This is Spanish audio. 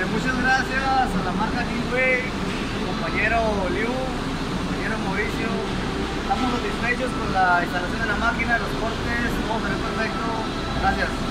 Este, muchas gracias a la marca Kingway, compañero Liu, compañero Mauricio. Estamos satisfechos con la instalación de la máquina, los cortes, todo se ve perfecto. Gracias.